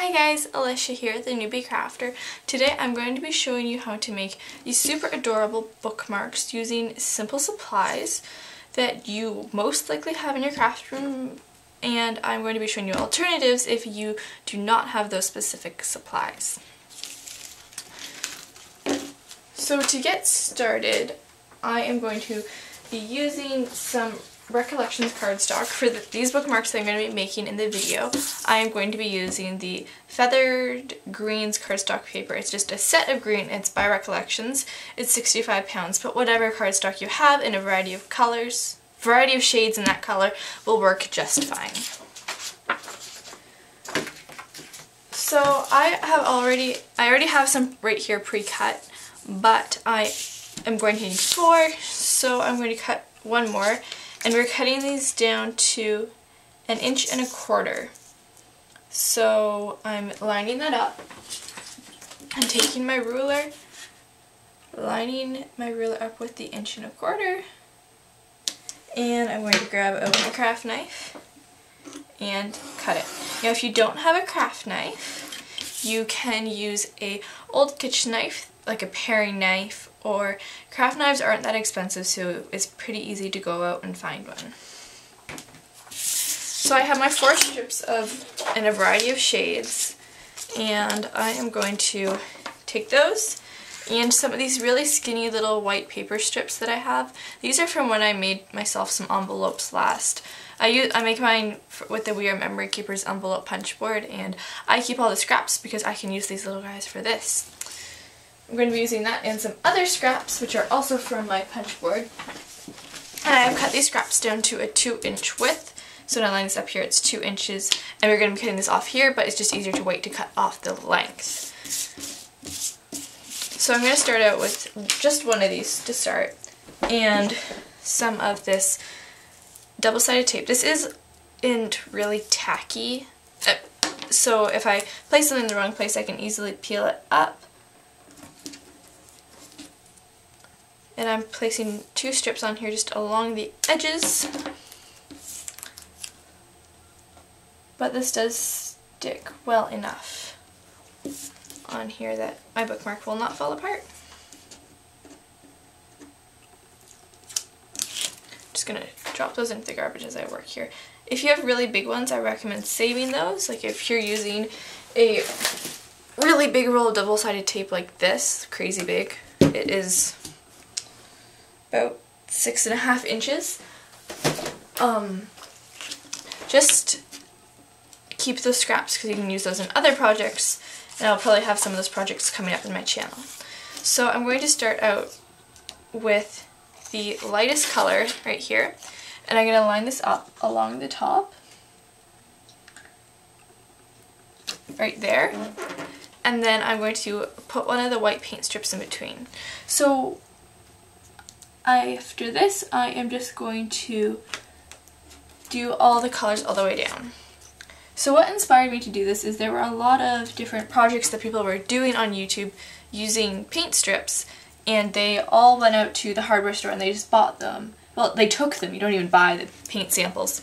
Hi guys, Alicia here, the Newbie Crafter. Today I'm going to be showing you how to make these super adorable bookmarks using simple supplies that you most likely have in your craft room and I'm going to be showing you alternatives if you do not have those specific supplies. So to get started, I am going to be using some Recollections cardstock. For the, these bookmarks that I'm going to be making in the video, I am going to be using the Feathered Greens cardstock paper. It's just a set of green. It's by Recollections. It's 65 pounds, but whatever cardstock you have in a variety of colors, variety of shades in that color will work just fine. So I have already, I already have some right here pre-cut, but I am going to need four, so I'm going to cut one more and we're cutting these down to an inch and a quarter. So I'm lining that up. I'm taking my ruler, lining my ruler up with the inch and a quarter, and I'm going to grab a craft knife and cut it. Now if you don't have a craft knife, you can use a old kitchen knife, like a paring knife, or craft knives aren't that expensive so it's pretty easy to go out and find one. So I have my four strips of in a variety of shades and I am going to take those and some of these really skinny little white paper strips that I have. These are from when I made myself some envelopes last. I use I make mine with the We R Memory Keepers envelope punch board and I keep all the scraps because I can use these little guys for this. I'm going to be using that and some other scraps which are also from my punch board. And I have cut these scraps down to a 2 inch width. So when I line this up here it's 2 inches and we're going to be cutting this off here but it's just easier to wait to cut off the length. So I'm going to start out with just one of these to start and some of this double-sided tape. This is in really tacky, uh, so if I place it in the wrong place I can easily peel it up. And I'm placing two strips on here just along the edges. But this does stick well enough on here that my bookmark will not fall apart. Just gonna drop those into the garbage as I work here. If you have really big ones, I recommend saving those. Like if you're using a really big roll of double-sided tape like this, crazy big, it is about six and a half inches. Um, just keep those scraps because you can use those in other projects and I'll probably have some of those projects coming up in my channel. So I'm going to start out with the lightest color right here and I'm going to line this up along the top right there and then I'm going to put one of the white paint strips in between. So after this I am just going to do all the colors all the way down. So what inspired me to do this is there were a lot of different projects that people were doing on YouTube using paint strips and they all went out to the hardware store and they just bought them well, they took them. You don't even buy the paint samples.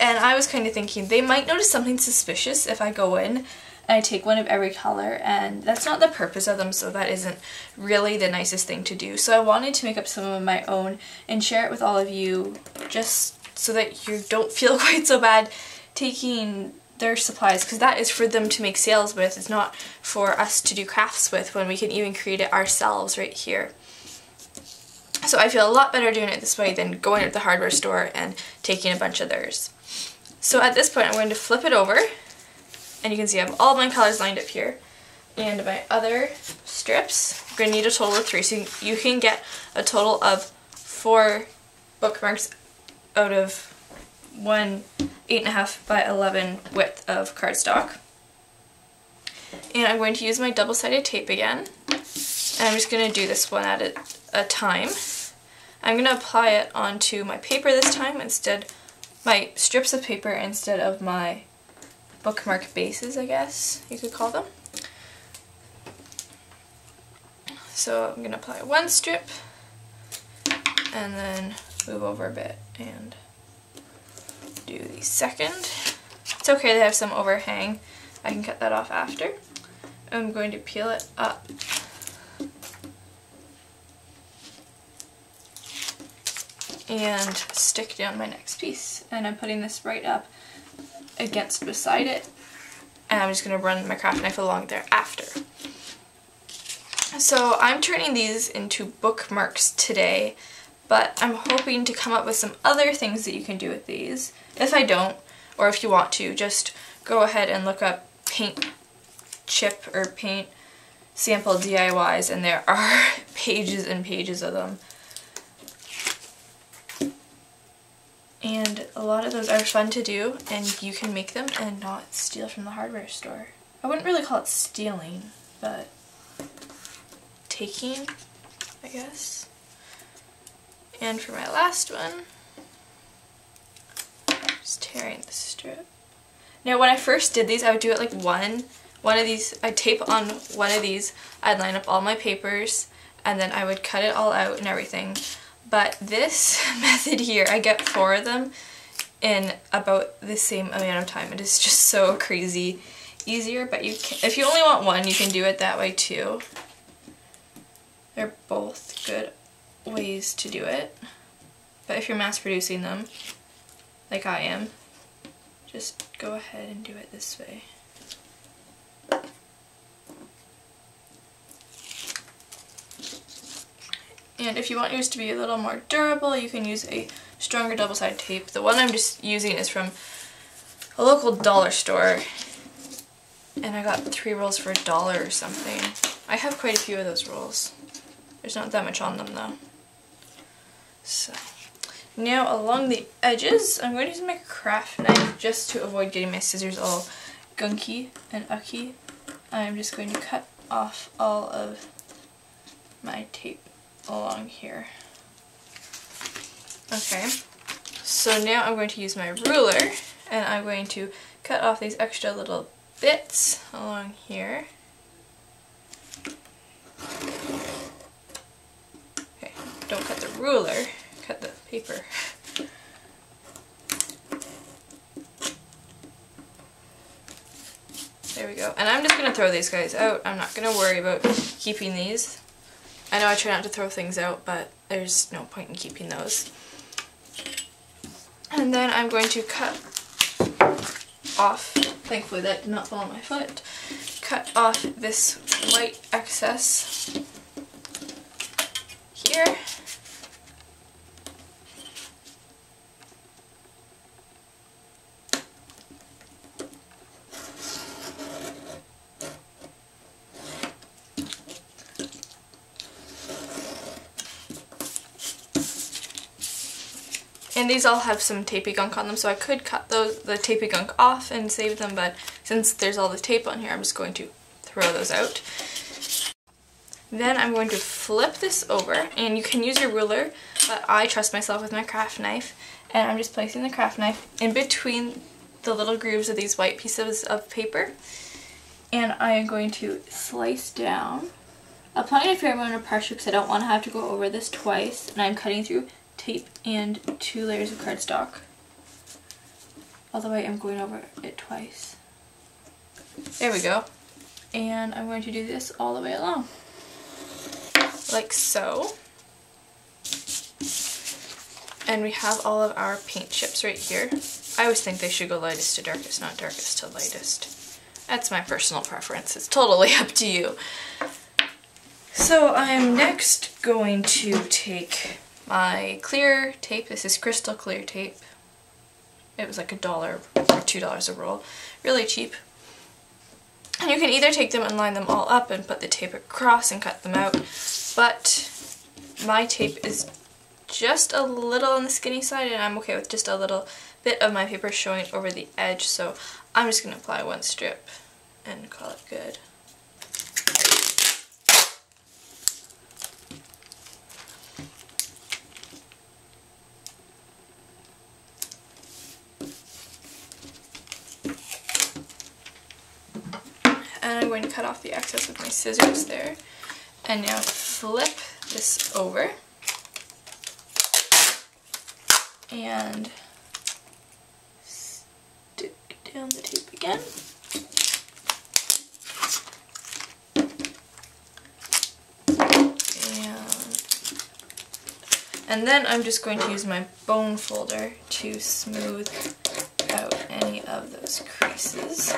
And I was kind of thinking they might notice something suspicious if I go in and I take one of every color and that's not the purpose of them so that isn't really the nicest thing to do. So I wanted to make up some of my own and share it with all of you just so that you don't feel quite so bad taking their supplies because that is for them to make sales with. It's not for us to do crafts with when we can even create it ourselves right here. So I feel a lot better doing it this way than going to the hardware store and taking a bunch of theirs. So at this point I'm going to flip it over and you can see I have all my colors lined up here and my other strips. I'm going to need a total of three so you can get a total of four bookmarks out of one 8.5 by 11 width of cardstock. And I'm going to use my double-sided tape again. And I'm just going to do this one at a, a time. I'm going to apply it onto my paper this time instead, my strips of paper instead of my bookmark bases, I guess you could call them. So I'm going to apply one strip and then move over a bit and do the second. It's okay to have some overhang. I can cut that off after. I'm going to peel it up. And stick down my next piece. And I'm putting this right up against beside it. And I'm just going to run my craft knife along there after. So I'm turning these into bookmarks today, but I'm hoping to come up with some other things that you can do with these. If I don't, or if you want to, just go ahead and look up paint chip or paint sample DIYs and there are pages and pages of them. And a lot of those are fun to do and you can make them and not steal from the hardware store. I wouldn't really call it stealing, but taking, I guess. And for my last one, I'm just tearing the strip. Now when I first did these, I would do it like one, one of these, I'd tape on one of these, I'd line up all my papers, and then I would cut it all out and everything. But this method here, I get four of them in about the same amount of time. It is just so crazy easier, but you can, if you only want one, you can do it that way too. They're both good ways to do it. But if you're mass producing them, like I am, just go ahead and do it this way. And if you want yours to be a little more durable, you can use a stronger double-sided tape. The one I'm just using is from a local dollar store. And I got three rolls for a dollar or something. I have quite a few of those rolls. There's not that much on them though. So now along the edges, I'm going to use my craft knife just to avoid getting my scissors all gunky and ucky. I'm just going to cut off all of my tape along here. Okay, so now I'm going to use my ruler and I'm going to cut off these extra little bits along here. Okay, don't cut the ruler, cut the paper. There we go. And I'm just going to throw these guys out. I'm not going to worry about keeping these. I know I try not to throw things out, but there's no point in keeping those. And then I'm going to cut off, thankfully that did not fall on my foot, cut off this white excess here. And these all have some tapey gunk on them, so I could cut those the tapey gunk off and save them, but since there's all the tape on here, I'm just going to throw those out. Then I'm going to flip this over, and you can use your ruler, but I trust myself with my craft knife, and I'm just placing the craft knife in between the little grooves of these white pieces of paper, and I am going to slice down, applying a fair amount of pressure because I don't want to have to go over this twice, and I'm cutting through tape and two layers of cardstock. Although I am going over it twice. There we go. And I'm going to do this all the way along. Like so. And we have all of our paint chips right here. I always think they should go lightest to darkest, not darkest to lightest. That's my personal preference. It's totally up to you. So I'm next going to take my clear tape. This is crystal clear tape. It was like a dollar or two dollars a roll. Really cheap. And you can either take them and line them all up and put the tape across and cut them out, but my tape is just a little on the skinny side and I'm okay with just a little bit of my paper showing over the edge, so I'm just going to apply one strip and call it good. going to cut off the excess with my scissors there. And now flip this over. And stick down the tape again. And then I'm just going to use my bone folder to smooth out any of those creases.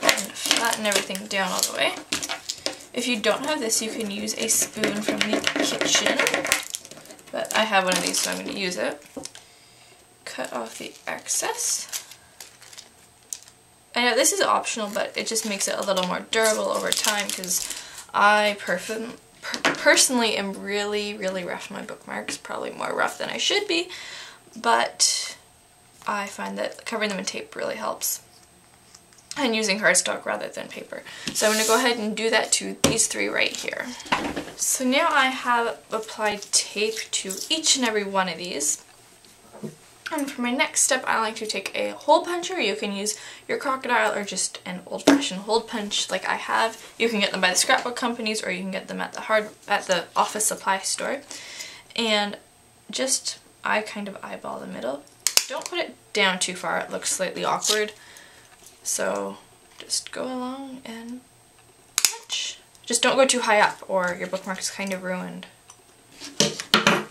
And flatten everything down all the way. If you don't have this, you can use a spoon from the kitchen. But I have one of these, so I'm going to use it. Cut off the excess. I know this is optional, but it just makes it a little more durable over time because I perfectly personally am really, really rough on my bookmarks, probably more rough than I should be, but I find that covering them in tape really helps. And using cardstock rather than paper. So I'm going to go ahead and do that to these three right here. So now I have applied tape to each and every one of these. And for my next step, I like to take a hole puncher. You can use your Crop-A-Dile or just an old-fashioned hole punch like I have. You can get them by the scrapbook companies or you can get them at the hard at the office supply store. And just, I kind of eyeball the middle. Don't put it down too far, it looks slightly awkward. So just go along and punch. Just don't go too high up or your bookmark's kind of ruined.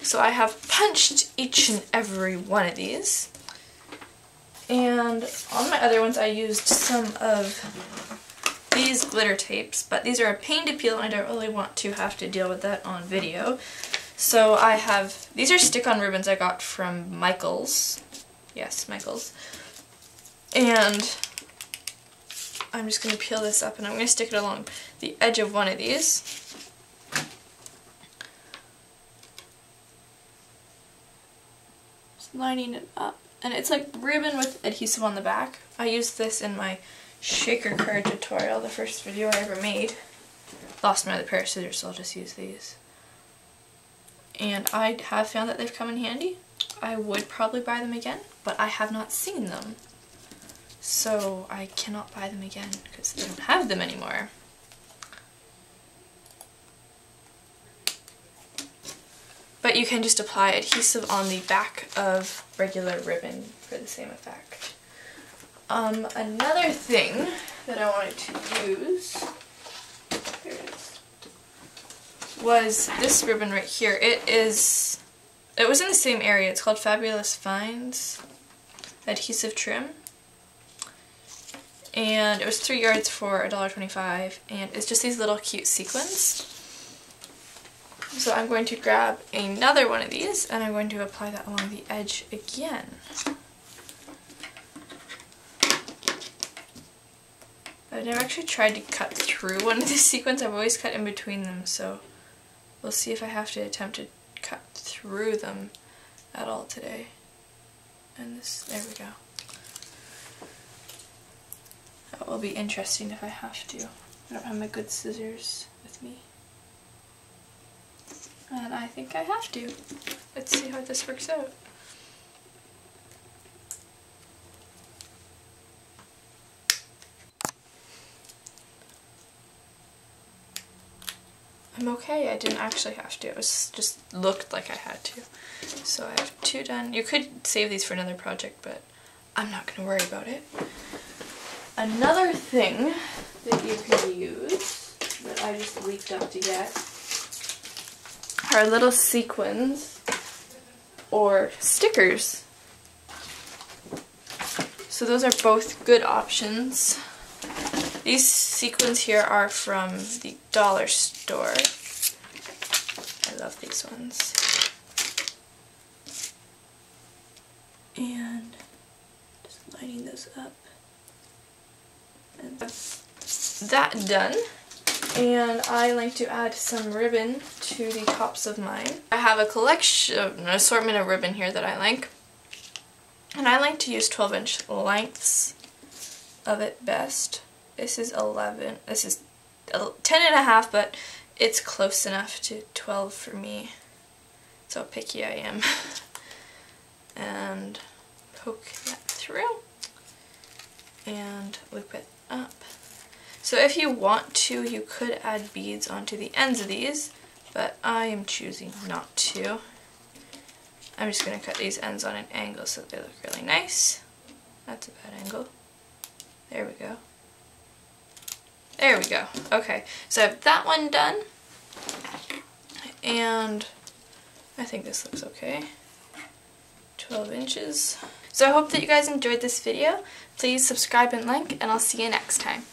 So I have punched each and every one of these. And on my other ones I used some of these glitter tapes, but these are a pain to peel and I don't really want to have to deal with that on video. So I have, these are stick-on ribbons I got from Michaels. Yes, Michaels. And I'm just going to peel this up and I'm going to stick it along the edge of one of these. lining it up. And it's like ribbon with adhesive on the back. I used this in my shaker card tutorial, the first video I ever made. Lost my other pair of scissors, so I'll just use these. And I have found that they've come in handy. I would probably buy them again, but I have not seen them. So I cannot buy them again because they don't have them anymore. But you can just apply adhesive on the back of regular ribbon for the same effect. Um, another thing that I wanted to use was this ribbon right here. It is, it was in the same area. It's called Fabulous Finds Adhesive Trim. And it was three yards for $1.25 and it's just these little cute sequins. So I'm going to grab another one of these and I'm going to apply that along the edge again. I've never actually tried to cut through one of these sequins. I've always cut in between them, so we'll see if I have to attempt to cut through them at all today. And this, there we go. That will be interesting if I have to. I don't have my good scissors with me. And I think I have to. Let's see how this works out. I'm okay, I didn't actually have to. It was just looked like I had to. So I have two done. You could save these for another project, but I'm not going to worry about it. Another thing that you can use that I just leaked up to get are little sequins or stickers. So those are both good options. These sequins here are from the dollar store. I love these ones. And just lining those up. That done and I like to add some ribbon to the tops of mine. I have a collection, an assortment of ribbon here that I like. And I like to use 12 inch lengths of it best. This is 11, this is 10 and a half, but it's close enough to 12 for me. So picky I am. and poke that through and loop it up. So if you want to, you could add beads onto the ends of these, but I am choosing not to. I'm just going to cut these ends on an angle so they look really nice. That's a bad angle. There we go. There we go. Okay, so I have that one done. And I think this looks okay. 12 inches. So I hope that you guys enjoyed this video. Please subscribe and like, and I'll see you next time.